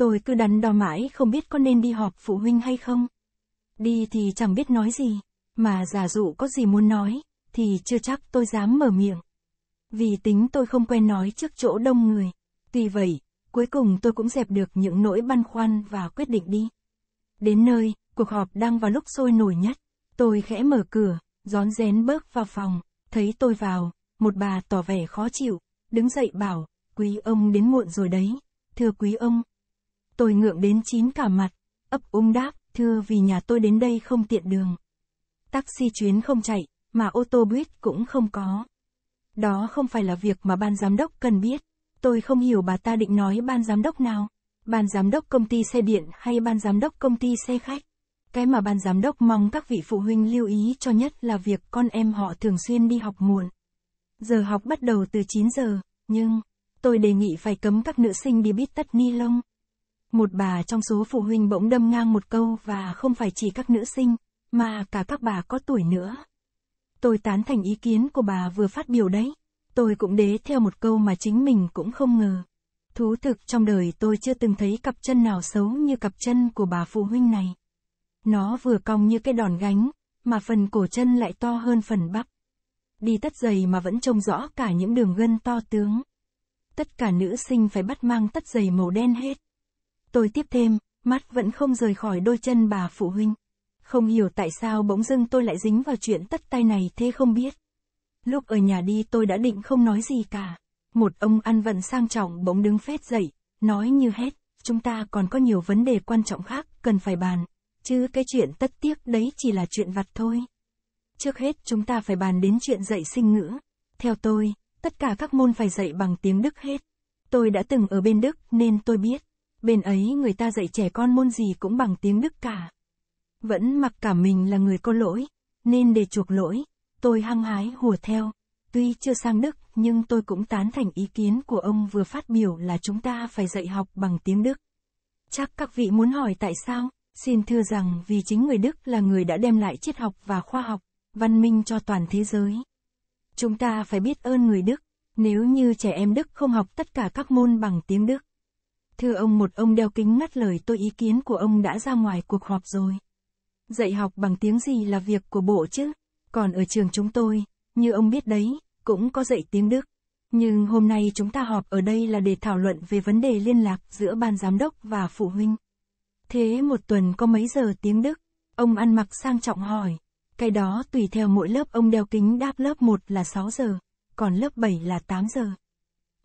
Tôi cứ đắn đo mãi không biết có nên đi họp phụ huynh hay không. Đi thì chẳng biết nói gì, mà giả dụ có gì muốn nói, thì chưa chắc tôi dám mở miệng. Vì tính tôi không quen nói trước chỗ đông người. Tuy vậy, cuối cùng tôi cũng dẹp được những nỗi băn khoăn và quyết định đi. Đến nơi, cuộc họp đang vào lúc sôi nổi nhất. Tôi khẽ mở cửa, rón rén bước vào phòng, thấy tôi vào, một bà tỏ vẻ khó chịu, đứng dậy bảo, quý ông đến muộn rồi đấy, thưa quý ông. Tôi ngượng đến chín cả mặt, ấp úng đáp, thưa vì nhà tôi đến đây không tiện đường. Taxi chuyến không chạy, mà ô tô buýt cũng không có. Đó không phải là việc mà ban giám đốc cần biết. Tôi không hiểu bà ta định nói ban giám đốc nào. Ban giám đốc công ty xe điện hay ban giám đốc công ty xe khách. Cái mà ban giám đốc mong các vị phụ huynh lưu ý cho nhất là việc con em họ thường xuyên đi học muộn. Giờ học bắt đầu từ 9 giờ, nhưng, tôi đề nghị phải cấm các nữ sinh đi bít tất ni lông. Một bà trong số phụ huynh bỗng đâm ngang một câu và không phải chỉ các nữ sinh, mà cả các bà có tuổi nữa. Tôi tán thành ý kiến của bà vừa phát biểu đấy. Tôi cũng đế theo một câu mà chính mình cũng không ngờ. Thú thực trong đời tôi chưa từng thấy cặp chân nào xấu như cặp chân của bà phụ huynh này. Nó vừa cong như cái đòn gánh, mà phần cổ chân lại to hơn phần bắp. Đi tất giày mà vẫn trông rõ cả những đường gân to tướng. Tất cả nữ sinh phải bắt mang tất giày màu đen hết. Tôi tiếp thêm, mắt vẫn không rời khỏi đôi chân bà phụ huynh. Không hiểu tại sao bỗng dưng tôi lại dính vào chuyện tất tay này thế không biết. Lúc ở nhà đi tôi đã định không nói gì cả. Một ông ăn vận sang trọng bỗng đứng phết dậy, nói như hết, chúng ta còn có nhiều vấn đề quan trọng khác cần phải bàn. Chứ cái chuyện tất tiếc đấy chỉ là chuyện vặt thôi. Trước hết chúng ta phải bàn đến chuyện dạy sinh ngữ. Theo tôi, tất cả các môn phải dạy bằng tiếng Đức hết. Tôi đã từng ở bên Đức nên tôi biết. Bên ấy người ta dạy trẻ con môn gì cũng bằng tiếng Đức cả. Vẫn mặc cả mình là người có lỗi, nên để chuộc lỗi, tôi hăng hái hùa theo. Tuy chưa sang Đức, nhưng tôi cũng tán thành ý kiến của ông vừa phát biểu là chúng ta phải dạy học bằng tiếng Đức. Chắc các vị muốn hỏi tại sao? Xin thưa rằng vì chính người Đức là người đã đem lại triết học và khoa học, văn minh cho toàn thế giới. Chúng ta phải biết ơn người Đức, nếu như trẻ em Đức không học tất cả các môn bằng tiếng Đức. Thưa ông một ông đeo kính ngắt lời tôi ý kiến của ông đã ra ngoài cuộc họp rồi. Dạy học bằng tiếng gì là việc của bộ chứ? Còn ở trường chúng tôi, như ông biết đấy, cũng có dạy tiếng Đức. Nhưng hôm nay chúng ta họp ở đây là để thảo luận về vấn đề liên lạc giữa ban giám đốc và phụ huynh. Thế một tuần có mấy giờ tiếng Đức? Ông ăn mặc sang trọng hỏi. Cái đó tùy theo mỗi lớp ông đeo kính đáp lớp 1 là 6 giờ, còn lớp 7 là 8 giờ.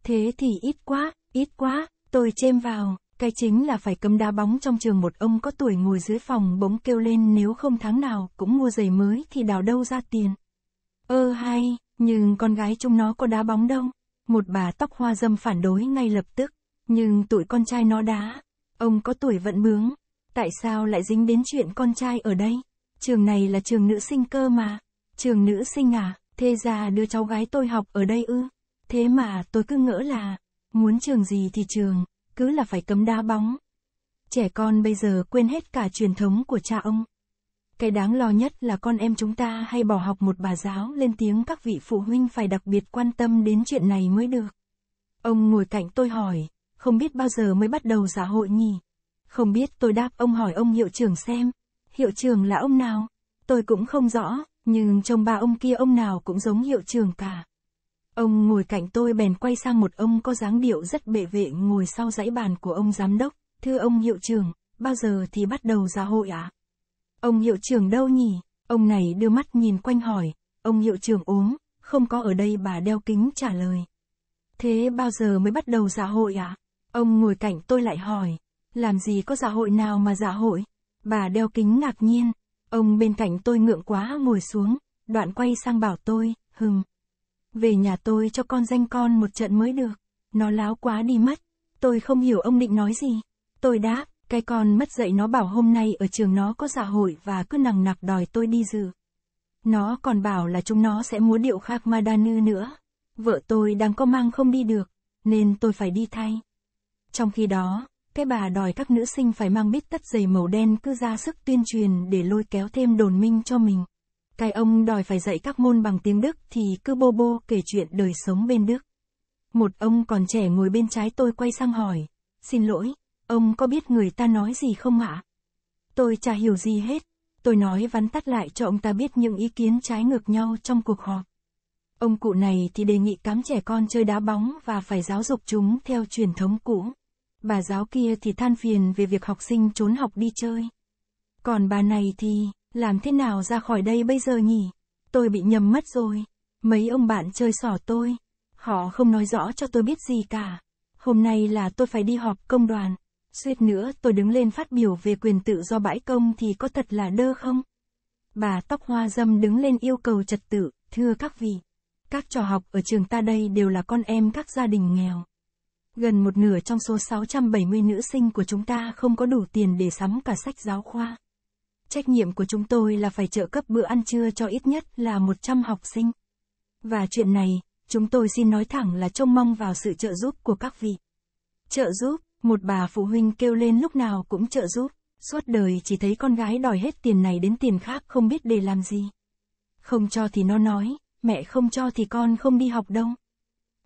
Thế thì ít quá, ít quá, tôi chêm vào. Cái chính là phải cấm đá bóng trong trường một ông có tuổi ngồi dưới phòng bỗng kêu lên nếu không tháng nào cũng mua giày mới thì đào đâu ra tiền. Ơ hay, nhưng con gái chúng nó có đá bóng đâu. Một bà tóc hoa dâm phản đối ngay lập tức. Nhưng tụi con trai nó đá. Ông có tuổi vận bướng. Tại sao lại dính đến chuyện con trai ở đây? Trường này là trường nữ sinh cơ mà. Trường nữ sinh à, thế ra đưa cháu gái tôi học ở đây ư. Thế mà tôi cứ ngỡ là, muốn trường gì thì trường, cứ là phải cấm đá bóng. Trẻ con bây giờ quên hết cả truyền thống của cha ông. Cái đáng lo nhất là con em chúng ta hay bỏ học một bà giáo lên tiếng các vị phụ huynh phải đặc biệt quan tâm đến chuyện này mới được. Ông ngồi cạnh tôi hỏi, không biết bao giờ mới bắt đầu xã hội nhỉ? Không biết tôi đáp ông hỏi ông hiệu trưởng xem. Hiệu trưởng là ông nào? Tôi cũng không rõ, nhưng trông ba ông kia ông nào cũng giống hiệu trưởng cả. Ông ngồi cạnh tôi bèn quay sang một ông có dáng điệu rất bệ vệ ngồi sau dãy bàn của ông giám đốc. Thưa ông hiệu trưởng, bao giờ thì bắt đầu ra hội ạ? À? Ông hiệu trưởng đâu nhỉ? Ông này đưa mắt nhìn quanh hỏi. Ông hiệu trưởng ốm, không có ở đây bà đeo kính trả lời. Thế bao giờ mới bắt đầu dạ hội ạ? À? Ông ngồi cạnh tôi lại hỏi. Làm gì có dạ hội nào mà dạ hội? Bà đeo kính ngạc nhiên. Ông bên cạnh tôi ngượng quá ngồi xuống. Đoạn quay sang bảo tôi, hừm, về nhà tôi cho con danh con một trận mới được. Nó láo quá đi mất. Tôi không hiểu ông định nói gì. Tôi đáp, cái con mất dậy nó bảo hôm nay ở trường nó có dạ hội và cứ nằng nặc đòi tôi đi dự. Nó còn bảo là chúng nó sẽ múa điệu khác Madanu nữa. Vợ tôi đang có mang không đi được, nên tôi phải đi thay. Trong khi đó, cái bà đòi các nữ sinh phải mang bít tất giày màu đen cứ ra sức tuyên truyền để lôi kéo thêm đồn minh cho mình. Cái ông đòi phải dạy các môn bằng tiếng Đức thì cứ bô bô kể chuyện đời sống bên Đức. Một ông còn trẻ ngồi bên trái tôi quay sang hỏi, xin lỗi, ông có biết người ta nói gì không ạ? Tôi chả hiểu gì hết. Tôi nói vắn tắt lại cho ông ta biết những ý kiến trái ngược nhau trong cuộc họp. Ông cụ này thì đề nghị cắm trẻ con chơi đá bóng và phải giáo dục chúng theo truyền thống cũ. Bà giáo kia thì than phiền về việc học sinh trốn học đi chơi. Còn bà này thì, làm thế nào ra khỏi đây bây giờ nhỉ? Tôi bị nhầm mất rồi. Mấy ông bạn chơi xỏ tôi. Họ không nói rõ cho tôi biết gì cả. Hôm nay là tôi phải đi họp công đoàn. Suýt nữa tôi đứng lên phát biểu về quyền tự do bãi công thì có thật là đơ không? Bà tóc hoa dâm đứng lên yêu cầu trật tự, thưa các vị. Các trò học ở trường ta đây đều là con em các gia đình nghèo. Gần một nửa trong số 670 nữ sinh của chúng ta không có đủ tiền để sắm cả sách giáo khoa. Trách nhiệm của chúng tôi là phải trợ cấp bữa ăn trưa cho ít nhất là 100 học sinh. Và chuyện này, chúng tôi xin nói thẳng là trông mong vào sự trợ giúp của các vị. Trợ giúp, một bà phụ huynh kêu lên lúc nào cũng trợ giúp, suốt đời chỉ thấy con gái đòi hết tiền này đến tiền khác không biết để làm gì. Không cho thì nó nói, mẹ không cho thì con không đi học đâu.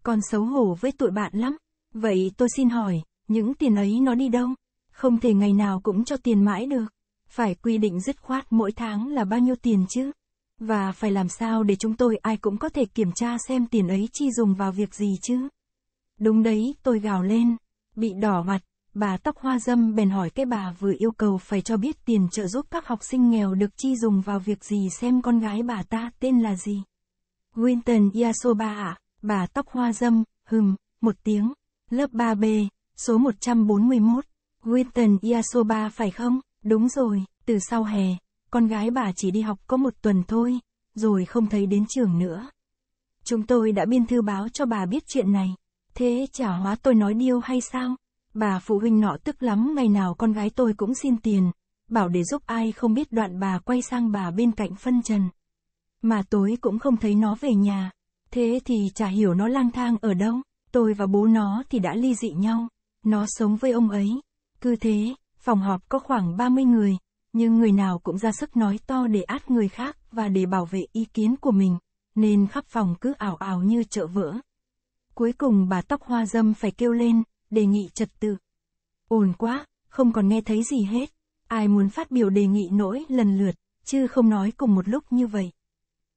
Con xấu hổ với tụi bạn lắm. Vậy tôi xin hỏi, những tiền ấy nó đi đâu? Không thể ngày nào cũng cho tiền mãi được. Phải quy định dứt khoát mỗi tháng là bao nhiêu tiền chứ? Và phải làm sao để chúng tôi ai cũng có thể kiểm tra xem tiền ấy chi dùng vào việc gì chứ? Đúng đấy, tôi gào lên. Bị đỏ mặt, bà tóc hoa dâm bèn hỏi cái bà vừa yêu cầu phải cho biết tiền trợ giúp các học sinh nghèo được chi dùng vào việc gì xem con gái bà ta tên là gì. Winton Yasoba ạ, bà tóc hoa dâm, hừm, một tiếng. Lớp 3B, số 141. Winton Yasoba phải không? Đúng rồi, từ sau hè, con gái bà chỉ đi học có một tuần thôi, rồi không thấy đến trường nữa. Chúng tôi đã biên thư báo cho bà biết chuyện này. Thế chả hóa tôi nói điêu hay sao? Bà phụ huynh nọ tức lắm ngày nào con gái tôi cũng xin tiền, bảo để giúp ai không biết đoạn bà quay sang bà bên cạnh phân trần. Mà tối cũng không thấy nó về nhà. Thế thì chả hiểu nó lang thang ở đâu. Tôi và bố nó thì đã ly dị nhau. Nó sống với ông ấy. Cứ thế, phòng họp có khoảng 30 người, nhưng người nào cũng ra sức nói to để át người khác và để bảo vệ ý kiến của mình, nên khắp phòng cứ ảo ảo như chợ vỡ. Cuối cùng bà tóc hoa dâm phải kêu lên, đề nghị trật tự. Ồn quá, không còn nghe thấy gì hết. Ai muốn phát biểu đề nghị nỗi lần lượt, chứ không nói cùng một lúc như vậy.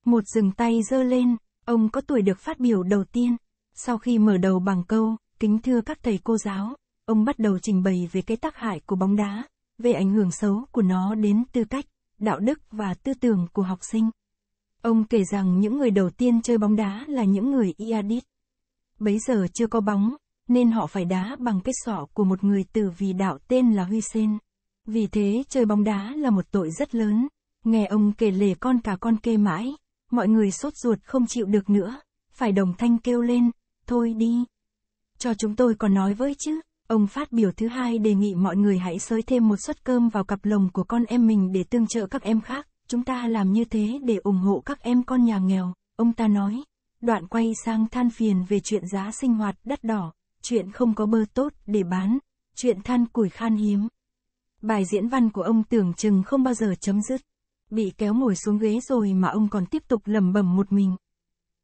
Một dừng tay dơ lên, ông có tuổi được phát biểu đầu tiên. Sau khi mở đầu bằng câu, kính thưa các thầy cô giáo, ông bắt đầu trình bày về cái tác hại của bóng đá, về ảnh hưởng xấu của nó đến tư cách, đạo đức và tư tưởng của học sinh. Ông kể rằng những người đầu tiên chơi bóng đá là những người Iadit. Bấy giờ chưa có bóng, nên họ phải đá bằng cái sọ của một người tử vì đạo tên là Huy Sen. Vì thế chơi bóng đá là một tội rất lớn. Nghe ông kể lể con cả con kê mãi, mọi người sốt ruột không chịu được nữa, phải đồng thanh kêu lên, thôi đi. Cho chúng tôi còn nói với chứ, ông phát biểu thứ hai đề nghị mọi người hãy xới thêm một suất cơm vào cặp lồng của con em mình để tương trợ các em khác, chúng ta làm như thế để ủng hộ các em con nhà nghèo, ông ta nói. Đoạn quay sang than phiền về chuyện giá sinh hoạt đắt đỏ, chuyện không có bơ tốt để bán, chuyện than củi khan hiếm. Bài diễn văn của ông tưởng chừng không bao giờ chấm dứt. Bị kéo ngồi xuống ghế rồi mà ông còn tiếp tục lẩm bẩm một mình.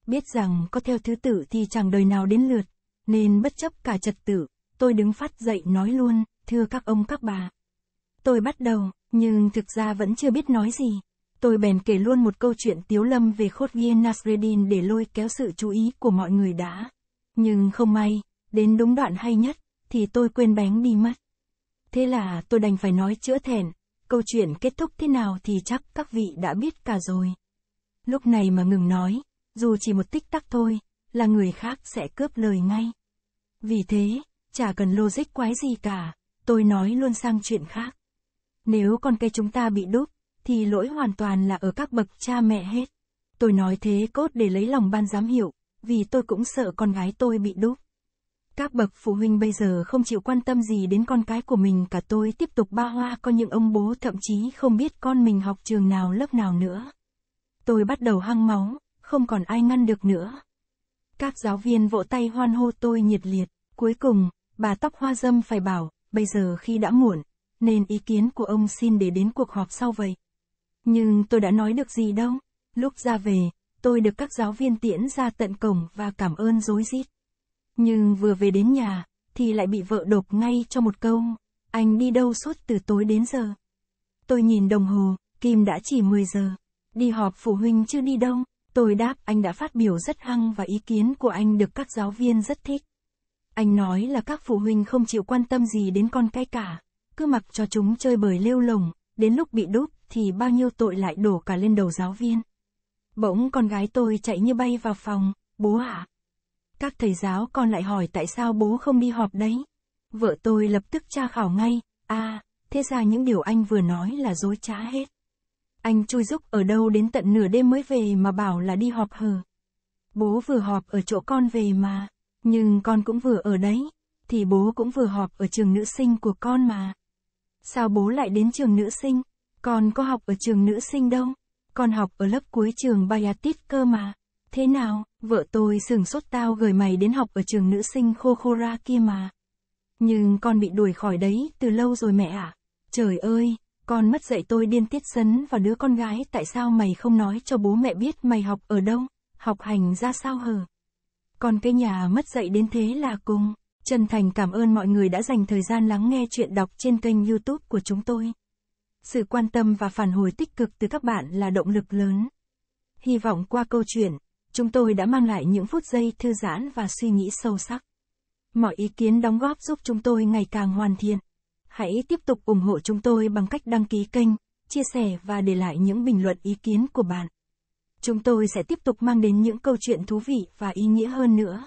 Biết rằng có theo thứ tự thì chẳng đời nào đến lượt, nên bất chấp cả trật tự, tôi đứng phát dậy nói luôn, thưa các ông các bà. Tôi bắt đầu, nhưng thực ra vẫn chưa biết nói gì. Tôi bèn kể luôn một câu chuyện tiếu lâm về khốt viên Nasreddin để lôi kéo sự chú ý của mọi người đã. Nhưng không may, đến đúng đoạn hay nhất, thì tôi quên bén đi mất. Thế là tôi đành phải nói chữa thẹn, câu chuyện kết thúc thế nào thì chắc các vị đã biết cả rồi. Lúc này mà ngừng nói, dù chỉ một tích tắc thôi, là người khác sẽ cướp lời ngay. Vì thế, chả cần logic quái gì cả, tôi nói luôn sang chuyện khác. Nếu con cây chúng ta bị đúc, thì lỗi hoàn toàn là ở các bậc cha mẹ hết. Tôi nói thế cốt để lấy lòng ban giám hiệu, vì tôi cũng sợ con gái tôi bị đúc. Các bậc phụ huynh bây giờ không chịu quan tâm gì đến con cái của mình cả tôi tiếp tục ba hoa có những ông bố thậm chí không biết con mình học trường nào lớp nào nữa. Tôi bắt đầu hăng máu, không còn ai ngăn được nữa. Các giáo viên vỗ tay hoan hô tôi nhiệt liệt, cuối cùng, bà tóc hoa dâm phải bảo, bây giờ khi đã muộn, nên ý kiến của ông xin để đến cuộc họp sau vậy. Nhưng tôi đã nói được gì đâu, lúc ra về, tôi được các giáo viên tiễn ra tận cổng và cảm ơn dối rít. Nhưng vừa về đến nhà, thì lại bị vợ đột ngay cho một câu, anh đi đâu suốt từ tối đến giờ? Tôi nhìn đồng hồ, Kim đã chỉ 10 giờ. Đi họp phụ huynh chứ đi đâu? Tôi đáp anh đã phát biểu rất hăng và ý kiến của anh được các giáo viên rất thích. Anh nói là các phụ huynh không chịu quan tâm gì đến con cái cả, cứ mặc cho chúng chơi bời lêu lồng, đến lúc bị đúp thì bao nhiêu tội lại đổ cả lên đầu giáo viên. Bỗng con gái tôi chạy như bay vào phòng, bố ạ. Các thầy giáo con lại hỏi tại sao bố không đi họp đấy. Vợ tôi lập tức tra khảo ngay, à, thế ra những điều anh vừa nói là dối trá hết. Anh chui giúp ở đâu đến tận nửa đêm mới về mà bảo là đi họp hờ. Bố vừa họp ở chỗ con về mà, nhưng con cũng vừa ở đấy, thì bố cũng vừa họp ở trường nữ sinh của con mà. Sao bố lại đến trường nữ sinh? Con có học ở trường nữ sinh đâu. Con học ở lớp cuối trường Bayatit cơ mà. Thế nào, vợ tôi sừng sốt tao gửi mày đến học ở trường nữ sinh khô khô ra kia mà. Nhưng con bị đuổi khỏi đấy từ lâu rồi mẹ ạ. À? Trời ơi, con mất dạy tôi điên tiết sấn và đứa con gái tại sao mày không nói cho bố mẹ biết mày học ở đâu, học hành ra sao hờ. Còn cái nhà mất dạy đến thế là cùng. Chân thành cảm ơn mọi người đã dành thời gian lắng nghe chuyện đọc trên kênh YouTube của chúng tôi. Sự quan tâm và phản hồi tích cực từ các bạn là động lực lớn. Hy vọng qua câu chuyện, chúng tôi đã mang lại những phút giây thư giãn và suy nghĩ sâu sắc. Mọi ý kiến đóng góp giúp chúng tôi ngày càng hoàn thiện. Hãy tiếp tục ủng hộ chúng tôi bằng cách đăng ký kênh, chia sẻ và để lại những bình luận ý kiến của bạn. Chúng tôi sẽ tiếp tục mang đến những câu chuyện thú vị và ý nghĩa hơn nữa.